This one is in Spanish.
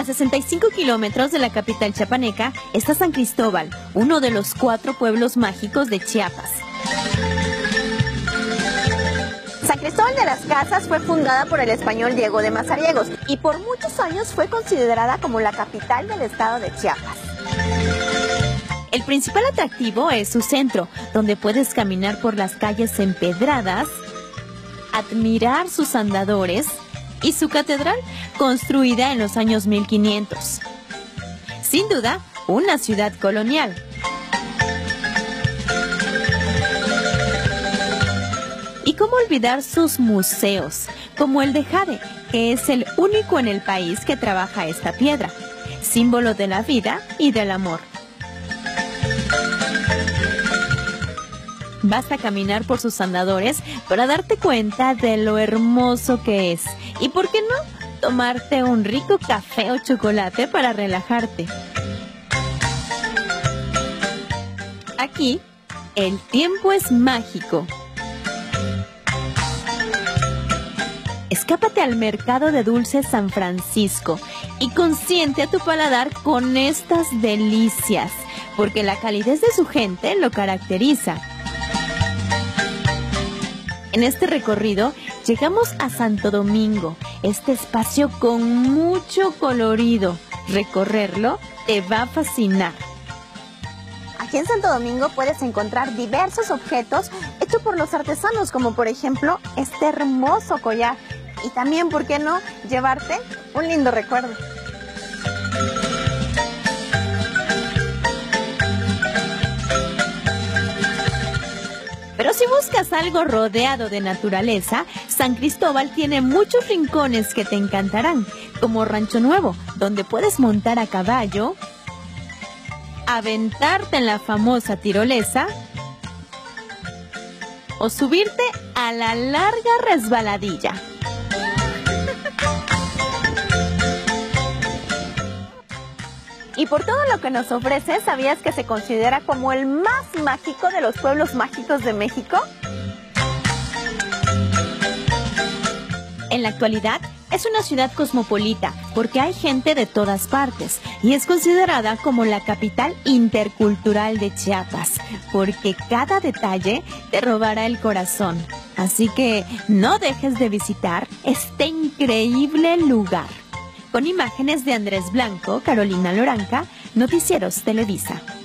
A 65 kilómetros de la capital chiapaneca está San Cristóbal, uno de los cuatro pueblos mágicos de Chiapas. San Cristóbal de las Casas fue fundada por el español Diego de Mazariegos y por muchos años fue considerada como la capital del estado de Chiapas. El principal atractivo es su centro, donde puedes caminar por las calles empedradas, admirar sus andadores y su catedral, construida en los años 1500. Sin duda, una ciudad colonial. Y cómo olvidar sus museos, como el de Jade, que es el único en el país que trabaja esta piedra, símbolo de la vida y del amor. Basta caminar por sus andadores para darte cuenta de lo hermoso que es. ¿Y por qué no? Tomarte un rico café o chocolate para relajarte. Aquí, el tiempo es mágico. Escápate al mercado de dulces San Francisco y consiente a tu paladar con estas delicias, porque la calidez de su gente lo caracteriza. En este recorrido llegamos a Santo Domingo, este espacio con mucho colorido. Recorrerlo te va a fascinar. Aquí en Santo Domingo puedes encontrar diversos objetos hechos por los artesanos, como por ejemplo este hermoso collar. Y también, ¿por qué no?, llevarte un lindo recuerdo. Pero si buscas algo rodeado de naturaleza, San Cristóbal tiene muchos rincones que te encantarán, como Rancho Nuevo, donde puedes montar a caballo, aventarte en la famosa tirolesa o subirte a la larga resbaladilla. Y por todo lo que nos ofrece, ¿sabías que se considera como el más mágico de los pueblos mágicos de México? En la actualidad es una ciudad cosmopolita porque hay gente de todas partes y es considerada como la capital intercultural de Chiapas porque cada detalle te robará el corazón. Así que no dejes de visitar este increíble lugar. Con imágenes de Andrés Blanco, Carolina Loranca, Noticieros Televisa.